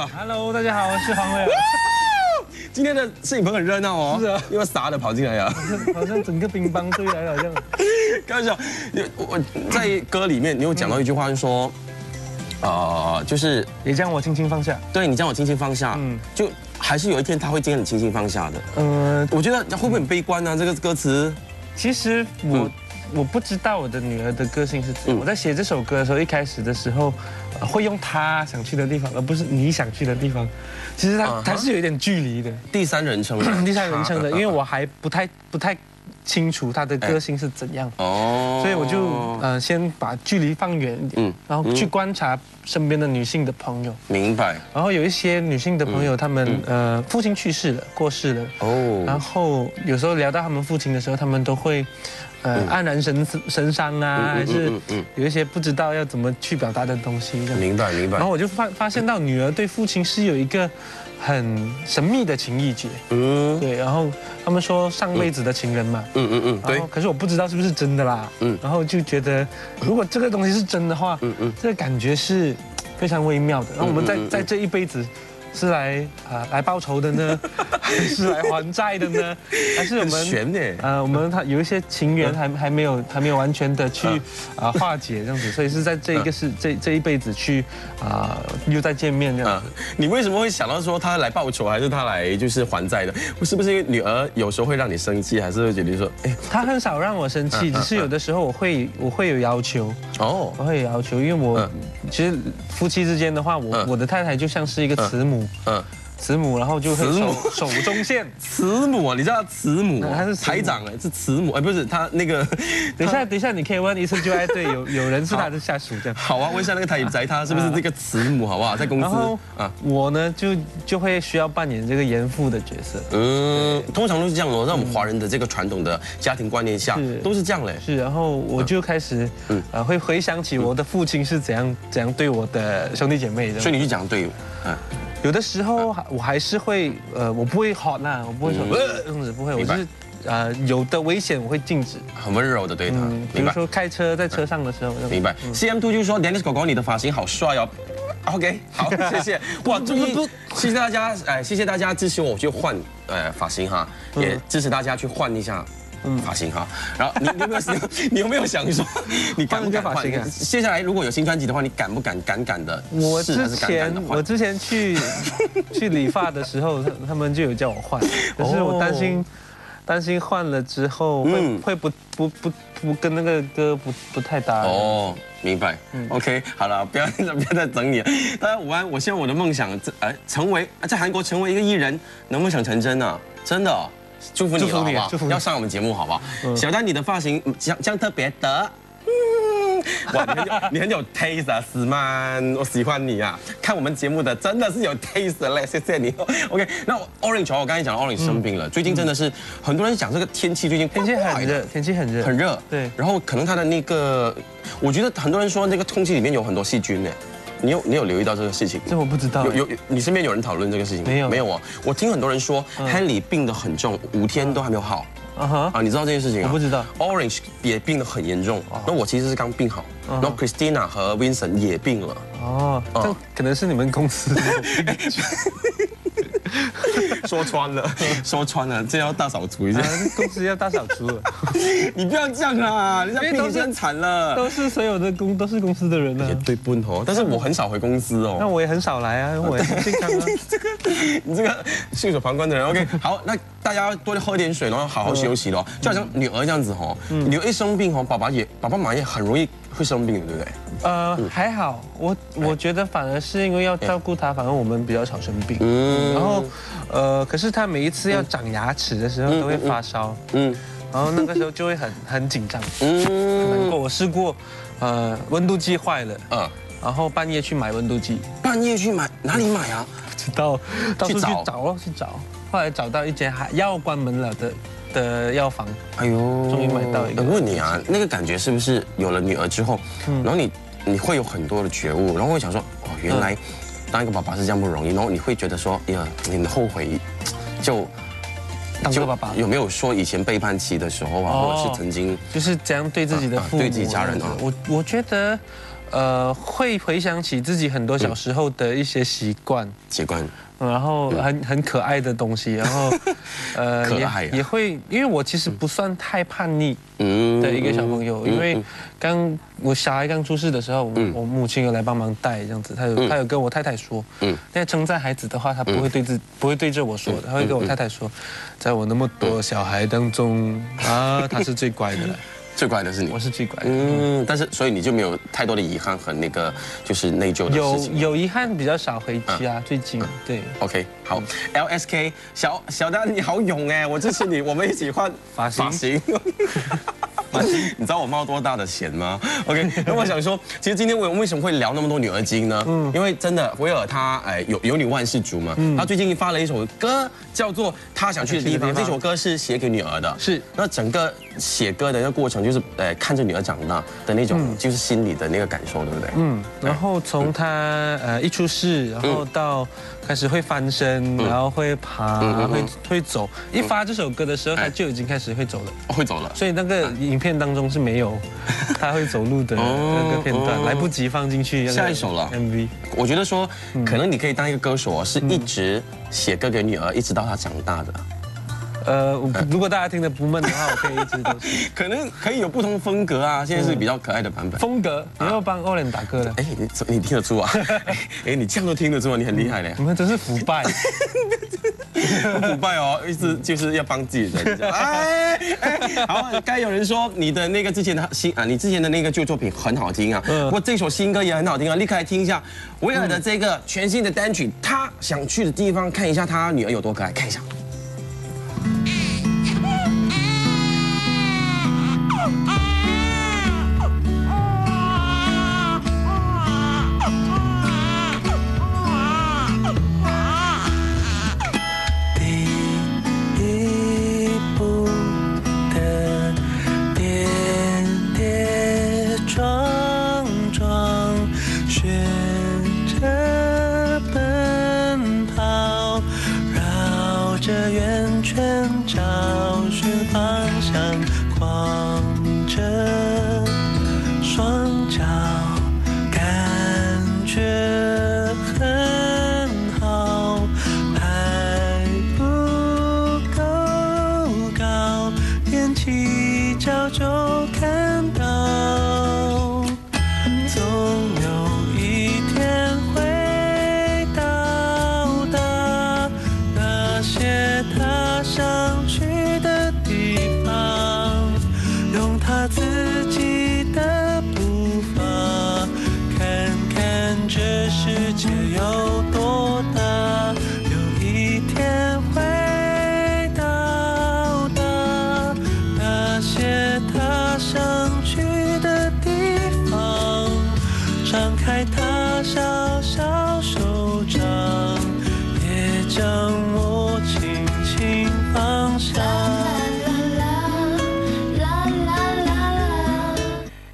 了。Hello，大家好，我是黄伟。今天的摄影棚很热闹哦，是啊因为傻的跑进来了。好像整个乒乓队来了这样。开玩笑，你我在歌里面你有讲到一句话，就说，呃，就是你将我轻轻放下。对你将我轻轻放下，嗯就还是有一天他会将你轻轻放下的。嗯，我觉得会不会很悲观呢？这个歌词，其实我我不知道我的女儿的个性是怎样。嗯我在写这首歌的时候，一开始的时候呃会用他想去的地方，而不是你想去的地方。其实它啊哈。它是有一点距离的，第三人称，第三人称的，因为我还不太不太清楚他的个性是怎样。哦，所以我就呃先把距离放远一点嗯，然后去观察身边的女性的朋友，明白。然后有一些女性的朋友，她们呃父亲去世了，过世了，哦。然哦，后有时候聊到他们父亲的时候，他们都会呃黯然神神伤啊，还是有一些不知道要怎么去表达的东西。明白明白。然后，我就发发现到女儿对父亲是有一个很神秘的情意结，嗯。对，然后他们说上辈子的情人嘛，嗯嗯嗯，对。然后，可是我不知道是不是真的啦。嗯。嗯，然后就觉得，如果这个东西是真的话，嗯嗯这个感觉是非常微妙的。然后我们在在这一辈子。是来啊、来报仇的呢，还是来还债的呢？还是我很们悬呢。呃，我们他有一些情缘还还没有还没有完全的去嗯。啊化解这样子，所以是在这一个是这这一辈子去啊又再见面这样。啊，你为什么会想到说他来报仇，还是他来就是还债的？是不是因为女儿有时候会让你生气，还是会觉得说，哎，他很少让我生气，只是有的时候我会我会有要求，哦，我会有要求，因为我嗯。其实夫妻之间的话，我嗯。我的太太就像是一个慈母，嗯，慈母，然后就会慈母守守中线。慈母啊，你知道慈母啊，他是台长哎，是慈母哎，不是他那个，等一下，等一下，你可以问一次就爱对，有有人是他的下属这样。好啊，问一下那个台宅，他是不是这个慈母，好不好？在公司啊，我呢就就会需要扮演这个严父的角色。嗯，通常都是这样哦，在我们华人的这个传统的家庭观念下是，都是这样嘞。是，然后我就开始，嗯呃，会回想起我的父亲是怎样怎样对我的兄弟姐妹的。所以你就讲对，嗯，有的时候我还是会，呃，我不会 hot 啦，我不会说嗯呃这样子，不会，我就是，呃，有的危险我会禁止。很温柔的对他，嗯，比。如说开车在车上的时候，明白。CM Two 就说 Dennis 狗狗你的发型好帅哦。OK，好，谢谢。哇，终于谢谢大家，哎，谢谢大家支持我去换呃发型哈，也支持大家去换一下。发型哈，然后你你有没有 你有没有想说，你敢不敢换型啊接下来如果有新专辑的话，你敢不敢敢敢的我之前？我之前去 去理发的时候，他他们就有叫我换，可是我担心担心换了之后会嗯会不不不不跟那个歌不不太搭。哦，明白。OK，好了，不要不要再整你了。大家午安，我希望我的梦想，这呃，成为在韩国成为一个艺人，能不能想成真呢？真的哦，祝福你了，祝福你好不好祝福你要上我们节目，好不好？小丹，你的发型嗯这样这样特别的。嗯哇，你很有 你很有 taste 啊，斯曼，我喜欢你啊！看我们节目的真的是有 taste 的嘞，谢谢你。OK，那 Orange 哦我刚才讲 Orange 生病了，最近真的是很多人讲这个天气最近天气很热，天气很热，很热，对然后可能他的那个，我觉得很多人说那个空气里面有很多细菌呢。你有你有留意到这个事情？这我不知道。有有，你身边有人讨论这个事情吗没有没有啊。我听很多人说 Henry 病得很重，五天都还没有好啊哈，啊。你知道这件事情啊？我不知道。Orange 也病得很严重，那我其实是刚病好，然后 Christina 和 Vincent 也病了。哦，这可能是你们公司的 说穿了，说穿了，这要大扫除一下啊。公司要大扫除了，你不要这样啦，人家都是已经很惨了。都是所有的公都是公司的人呢也。对不哦，但是我很少回公司哦。那我也很少来啊，我也很健康啊。你这个袖手旁观的人，OK，好，那大家多喝点水，然后好好休息咯。就好像女儿这样子哦，女儿一生病哦，爸爸也爸爸妈妈也很容易会生病的，对不对？呃，还好，我我觉得反而是因为要照顾她，反而我们比较少生病。嗯。然后，呃，可是她每一次要长牙齿的时候都会发烧，嗯然后那个时候就会很很紧张，嗯。很难过。我试过，呃，温度计坏了，嗯，然后半夜去买温度计，半夜去买？哪里买啊？不知道到处去找。找咯，去找，后来找到一间还要关门了的的药房，哎呦，终于买到一个。我问你啊，那个感觉是不是有了女儿之后，嗯。然后你你会有很多的觉悟，然后会想说，哦，原来当一个爸爸是这样不容易，然后你会觉得说，哎呀，你很后悔，就当个爸爸。有没有说以前背叛期的时候啊，哦或者是曾经就是怎样对自己的父母，对自己家人啊。我我觉得，呃，会回想起自己很多小时候的一些习惯，习惯，然后很很可爱的东西，然后 呃可爱啊。也也会，因为我其实不算太叛逆嗯。的一个小朋友，因为嗯刚我小孩刚出世的时候，嗯。我母亲有来帮忙带这样子，她有嗯她有跟我太太说，嗯。在称赞孩子的话，她不会对自不会对着我说的，她会跟我太太说，在我那么多小孩当中啊，她是最乖的了，最乖的是你我。是最乖的。嗯，但是所以你就没有太多的遗憾和那个就是内疚的有事情。有遗憾比较少回去啊，最近对 OK，好，LSK 小小丹你好勇哎，我支持你，我们一起换发型发型。你知道我冒多大的险吗？OK，那我想说，其实今天我为什么会聊那么多女儿经呢？嗯，因为真的威尔他哎有有女万事足嘛，他最近发了一首歌叫做《他想去的地方》，这首歌是写给女儿的，是。那整个写歌的那个过程就是哎看着女儿长大的那种，就是心里的那个感受，对不对？嗯，然后从他呃一出世，然后到开始会翻身，然后会爬，嗯会会走。一发这首歌的时候，哎他就已经开始会走了。哦会走了。所以那个影片当中是没有他会走路的那个片段，哦来不及放进去。那个下一首了 MV。我觉得说，嗯可能你可以当一个歌手哦，是一直写歌给女儿，一直到她长大的。呃，如果大家听得不闷的话，我可以一直都是 可能可以有不同风格啊，现在是比较可爱的版本。风格。你要帮欧联打歌了，哎，你你听得出啊？哎哎，你这样都听得出啊，你很厉害嘞你。们真是腐败。腐败哦，意思就是要帮自己人。哎哎，好，该有人说你的那个之前的新啊，你之前的那个旧作品很好听啊，嗯不过这首新歌也很好听啊，立刻来听一下威尔的这个全新的单曲，他想去的地方，看一下他女儿有多可爱，看一下。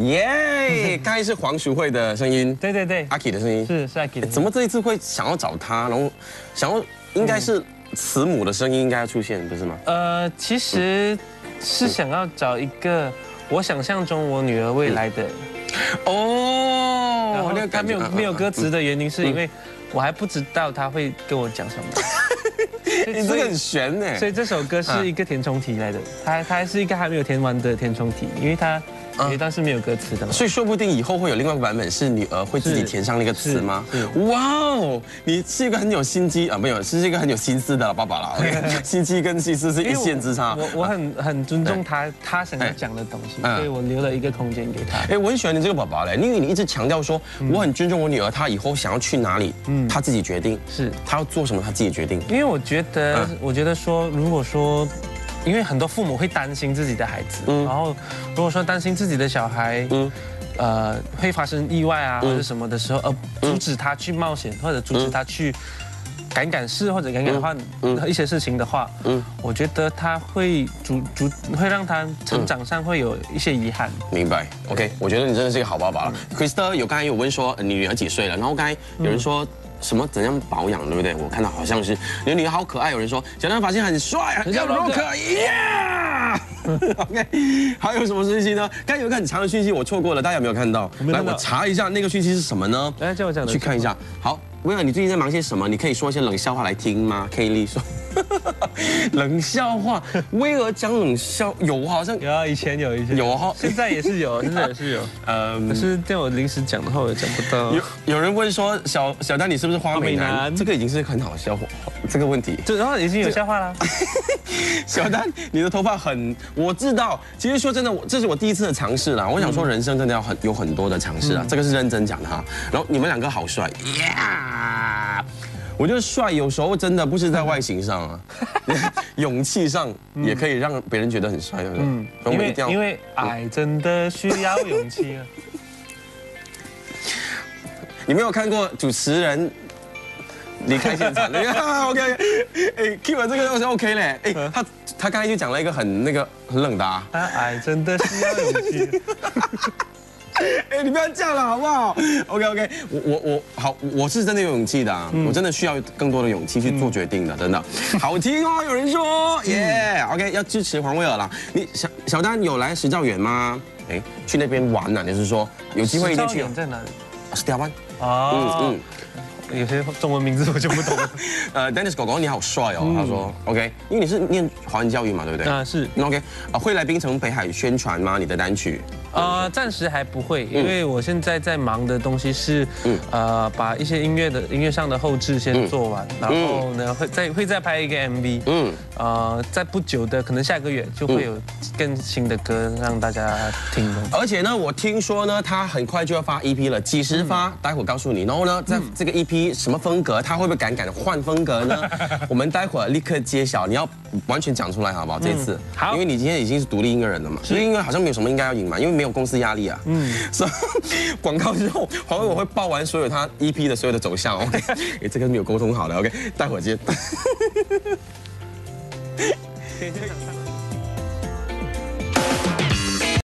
耶！刚才是黄淑慧的声音，对对对，阿 K 的声音。是是阿 K 的。怎么这一次会想要找他，然后想要应该是慈母的声音应该要出现，不是吗？呃，其实是想要找一个我想象中我女儿未来的，哦然哦后她没有没有歌词的原因是因为我还不知道她会跟我讲什么，你这个很悬呢。所以这首歌是一个填充题来的，它它是一个还没有填完的填充题，因为它有一段是没有歌词的。所以说不定以后会有另外一个版本，是女儿会自己填上那个词吗？哇哦，你是一个很有心机啊，没有，是一个很有心思的爸爸啦。心机跟心思是一线之差。我我很很尊重他他想要讲的东西，嗯所以我留了一个空间给他。哎，我很喜欢你这个爸爸嘞，因为你一直强调说，我很尊重我女儿，她以后想要去哪里，嗯她自己决定，是她要做什么，她自己决定。因为我觉得嗯，我觉得说，如果说，因为很多父母会担心自己的孩子，嗯。然后如果说担心自己的小孩，嗯。呃，会发生意外啊或者什么的时候，而阻止他去冒险，或者阻止他去赶赶事或者赶赶换一些事情的话，嗯。我觉得他会阻阻会让他成长上会有一些遗憾。明白，OK，我觉得你真的是一个好爸爸。了。Krista 有刚才有问说呃你女儿几岁了，然后刚才有人说什么怎样保养，对不对？我看到好像是你的女儿好可爱，有人说小亮发型很帅，很像 rock，耶。OK，还有什么讯息呢？刚有一个很长的讯息我错过了，大家有没有看到？来，我查一下那个讯息是什么呢？来，叫我讲去看一下。好，薇娅，你最近在忙些什么？你可以说一些冷笑话来听吗？Kelly 说，冷笑话，巍峨讲冷笑有好像有啊，以前有，以前有哈，现在也是有，现在也是有。呃，可是在我临时讲的话，我也讲不到。有有人问说，小小丹你是不是花美男？这个已经是很好笑话，这个问题。这然后已经有笑话了。小丹，你的头发很，我知道。其实说真的，我这是我第一次的尝试啦。我想说，人生真的要很有很多的尝试啊，这个是认真讲的哈。然后你们两个好帅呀！我觉得帅有时候真的不是在外形上啊，勇气上也可以让别人觉得很帅，对不对？嗯，因为因为爱真的需要勇气啊。你没有看过主持人离开现场？你看，OK，哎，keep 这个东西 OK 嘞。哎，他他刚才就讲了一个很那个很冷的啊。爱真的需要勇气。哎，你不要这样了，好不好？OK OK，我我我好，我是真的有勇气的，我真的需要更多的勇气去做决定的，真的。好听哦，有人说，耶，OK，要支持黄威尔了。你小小丹有来石兆远吗？哎，去那边玩呢？你是说有机会一定去。在哪里？石家湾。哦。嗯嗯。有些中文名字我就不懂。呃，Dennis 狗狗你好帅哦，他说 OK，因为你是念华文教育嘛，对不对？啊是。OK，啊会来冰城北海宣传吗？你的单曲？呃，暂时还不会，因为我现在在忙的东西是，呃，把一些音乐的音乐上的后置先做完，然后呢会再会再拍一个 MV，嗯，呃，在不久的可能下个月就会有更新的歌让大家听的。而且呢，我听说呢，他很快就要发 EP 了，几时发？待会告诉你。然后呢，在这个 EP 什么风格，他会不会敢敢换风格呢？我们待会儿立刻揭晓，你要完全讲出来好不好？这次好，因为你今天已经是独立音乐人了嘛，所以音乐好像没有什么应该要隐瞒，因为。没有公司压力啊，嗯，所以 广告之后，华为我会报完所有他 EP 的所有的走向，OK，哎，这个没有沟通好的，OK，待会儿见。